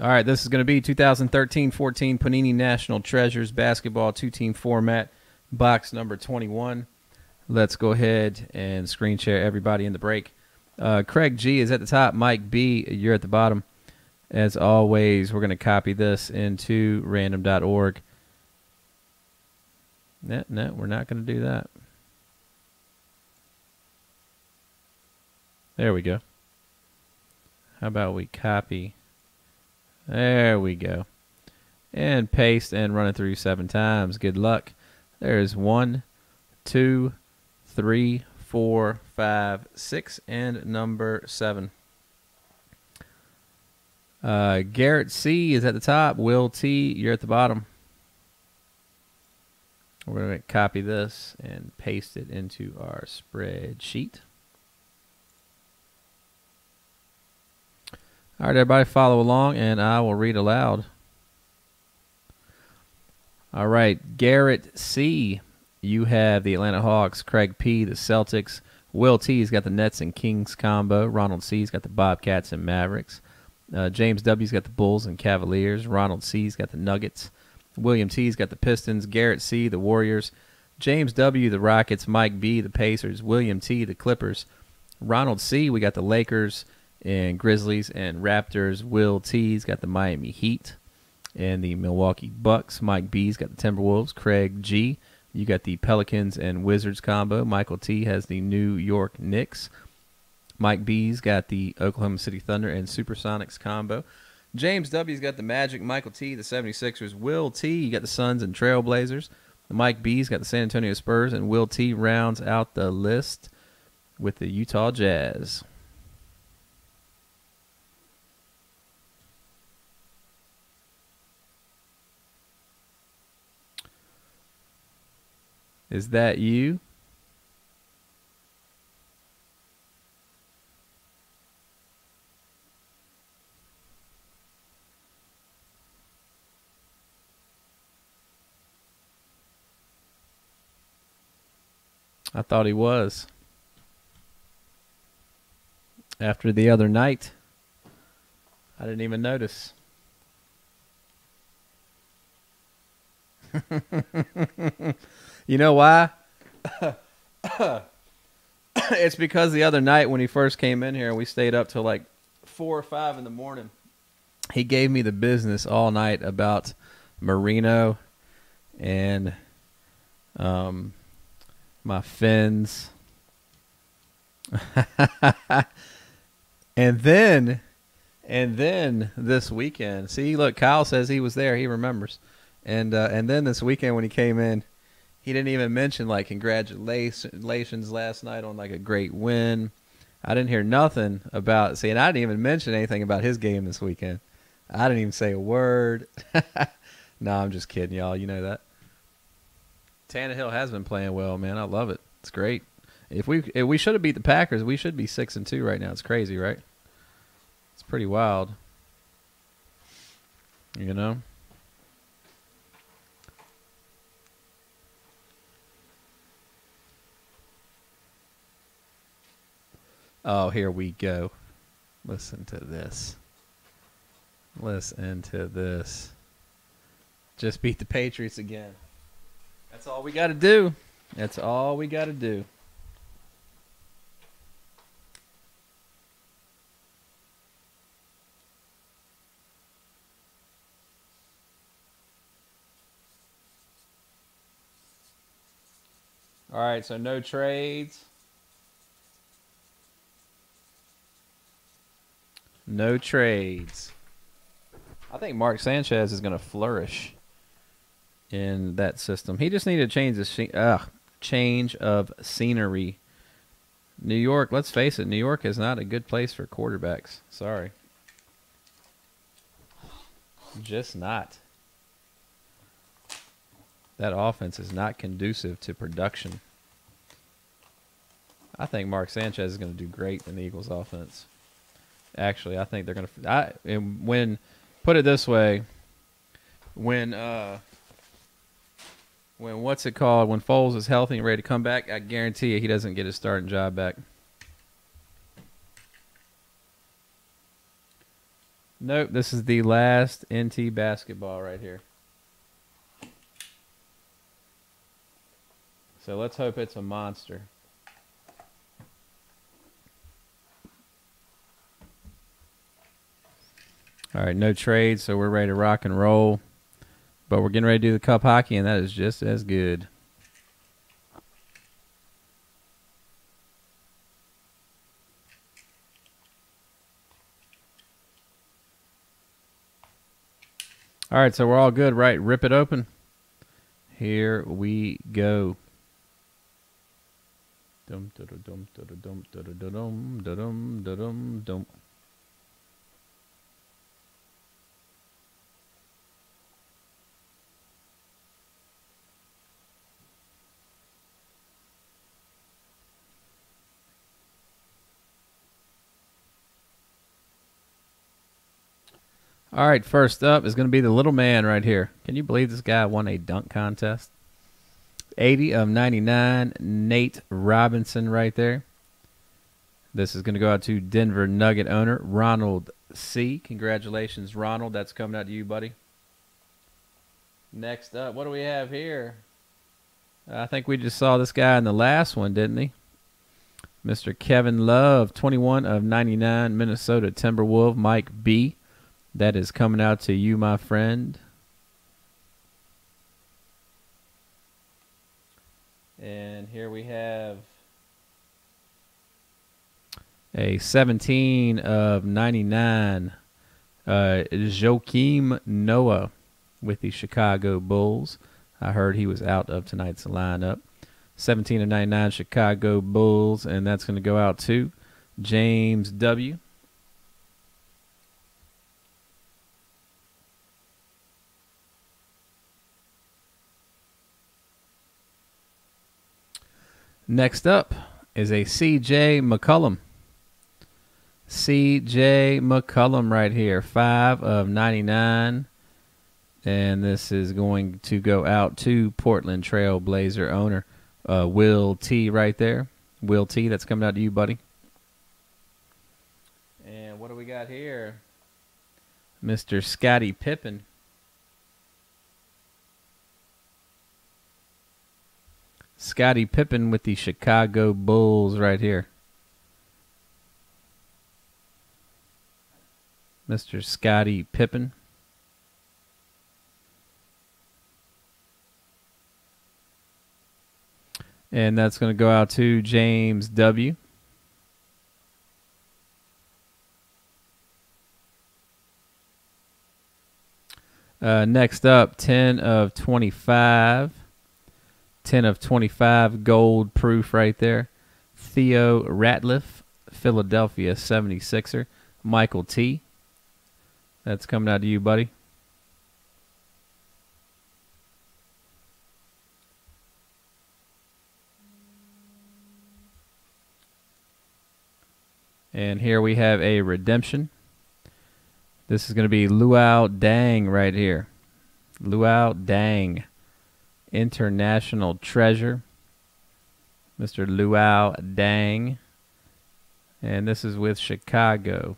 All right, this is going to be 2013-14 Panini National Treasures basketball two-team format, box number 21. Let's go ahead and screen share everybody in the break. Uh, Craig G is at the top. Mike B, you're at the bottom. As always, we're going to copy this into random.org. No, no, we're not going to do that. There we go. How about we copy? There we go. And paste and run it through seven times. Good luck. There's one, two, three, four, five, six, and number seven. Uh, Garrett C is at the top. Will T, you're at the bottom. We're going to copy this and paste it into our spreadsheet. All right, everybody, follow along, and I will read aloud. All right, Garrett C. You have the Atlanta Hawks. Craig P. The Celtics. Will T. He's got the Nets and Kings combo. Ronald C. He's got the Bobcats and Mavericks. Uh, James W.'s got the Bulls and Cavaliers. Ronald C. He's got the Nuggets. William T. He's got the Pistons. Garrett C. The Warriors. James W. The Rockets. Mike B. The Pacers. William T. The Clippers. Ronald C. We got the Lakers and Grizzlies and Raptors. Will T's got the Miami Heat and the Milwaukee Bucks. Mike B's got the Timberwolves. Craig G, you got the Pelicans and Wizards combo. Michael T has the New York Knicks. Mike B's got the Oklahoma City Thunder and Supersonics combo. James W's got the Magic. Michael T, the 76ers. Will T, you got the Suns and Trailblazers. Mike B's got the San Antonio Spurs. And Will T rounds out the list with the Utah Jazz. Is that you? I thought he was. After the other night, I didn't even notice. You know why? it's because the other night when he first came in here, we stayed up till like four or five in the morning. He gave me the business all night about Marino and um, my fins. and then and then this weekend, see, look, Kyle says he was there. He remembers. And uh, and then this weekend when he came in, he didn't even mention like congratulations last night on like a great win. I didn't hear nothing about see, and I didn't even mention anything about his game this weekend. I didn't even say a word. no, I'm just kidding, y'all. You know that. Tannehill has been playing well, man. I love it. It's great. If we if we should have beat the Packers, we should be six and two right now. It's crazy, right? It's pretty wild. You know. Oh, here we go. Listen to this. Listen to this. Just beat the Patriots again. That's all we got to do. That's all we got to do. All right, so no trades. No trades. I think Mark Sanchez is going to flourish in that system. He just needed to change the uh, change of scenery. New York, let's face it, New York is not a good place for quarterbacks. Sorry. Just not. That offense is not conducive to production. I think Mark Sanchez is going to do great in the Eagles offense. Actually, I think they're gonna. I and when put it this way, when uh, when what's it called? When Foles is healthy and ready to come back, I guarantee you he doesn't get his starting job back. Nope, this is the last NT basketball right here. So let's hope it's a monster. All right, no trades, so we're ready to rock and roll. But we're getting ready to do the cup hockey, and that is just as good. All right, so we're all good, right? Rip it open. Here we go. Dum dum dum dum dum dum dum. All right, first up is going to be the little man right here. Can you believe this guy won a dunk contest? 80 of 99, Nate Robinson right there. This is going to go out to Denver Nugget owner Ronald C. Congratulations, Ronald. That's coming out to you, buddy. Next up, what do we have here? I think we just saw this guy in the last one, didn't he? Mr. Kevin Love, 21 of 99, Minnesota Timberwolf, Mike B. That is coming out to you, my friend. And here we have a 17 of 99, uh, Joakim Noah with the Chicago Bulls. I heard he was out of tonight's lineup. 17 of 99 Chicago Bulls, and that's going to go out to James W. Next up is a CJ McCollum. CJ McCollum right here, 5 of 99. And this is going to go out to Portland Trail Blazer owner uh, Will T right there. Will T, that's coming out to you, buddy. And what do we got here? Mr. Scottie Pippen. Scottie Pippen with the Chicago Bulls right here. Mr. Scottie Pippen. And that's going to go out to James W. Uh, next up, 10 of 25. 10 of 25 gold proof right there. Theo Ratliff, Philadelphia 76er. Michael T. That's coming out to you, buddy. And here we have a redemption. This is going to be Luol Deng right here. Luol Deng. International Treasure, Mr. Luol Deng. And this is with Chicago.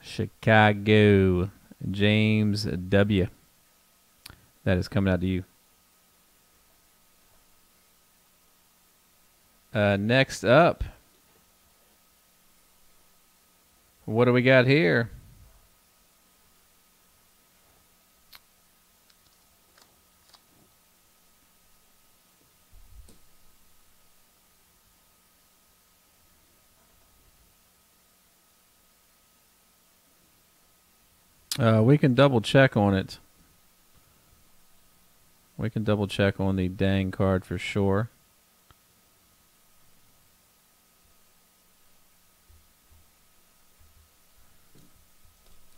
Chicago. James W. That is coming out to you. Uh, next up, what do we got here? Uh, we can double check on it. We can double check on the Deng card for sure.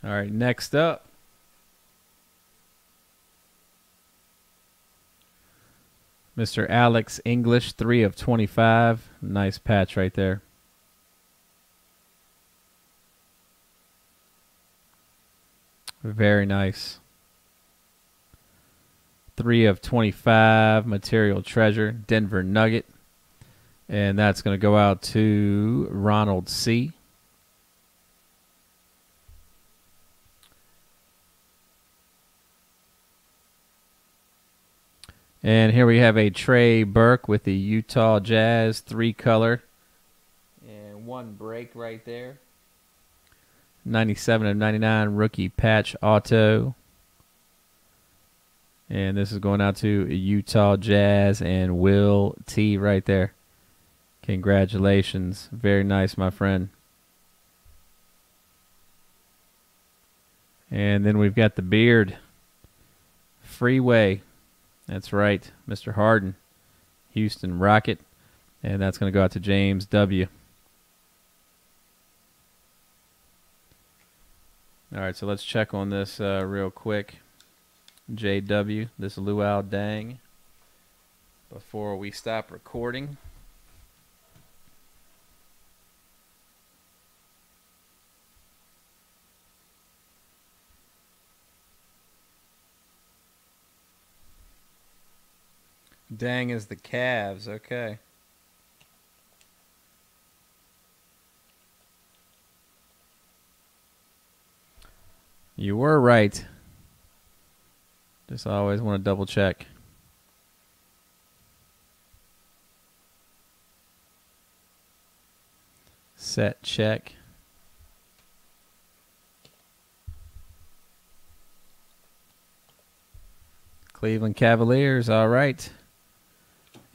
All right, next up. Mr. Alex English, 3 of 25. Nice patch right there. Very nice. Three of 25 material treasure, Denver Nugget. And that's going to go out to Ronald C. And here we have a Trey Burke with the Utah Jazz three color. And one break right there. 97 of 99 rookie patch auto. And this is going out to Utah Jazz and Will T right there. Congratulations. Very nice, my friend. And then we've got the beard. Freeway. That's right, Mr. Harden. Houston Rocket. And that's going to go out to James W. All right, so let's check on this uh, real quick. JW, this Luol Deng, before we stop recording. Deng is the Cavs. Okay. You were right. Just always want to double check. Set check. Cleveland Cavaliers, all right.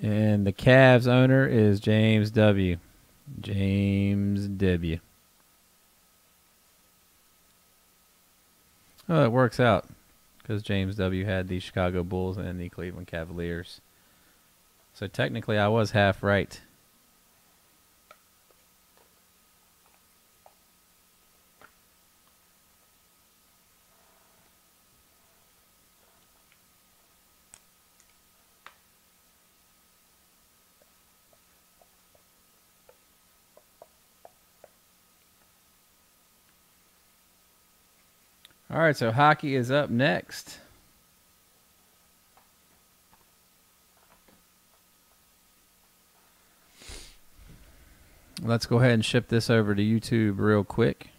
And the Cavs owner is James W. James W. Oh, it works out because James W. had the Chicago Bulls and the Cleveland Cavaliers. So technically, I was half right. All right, so hockey is up next. Let's go ahead and ship this over to YouTube real quick.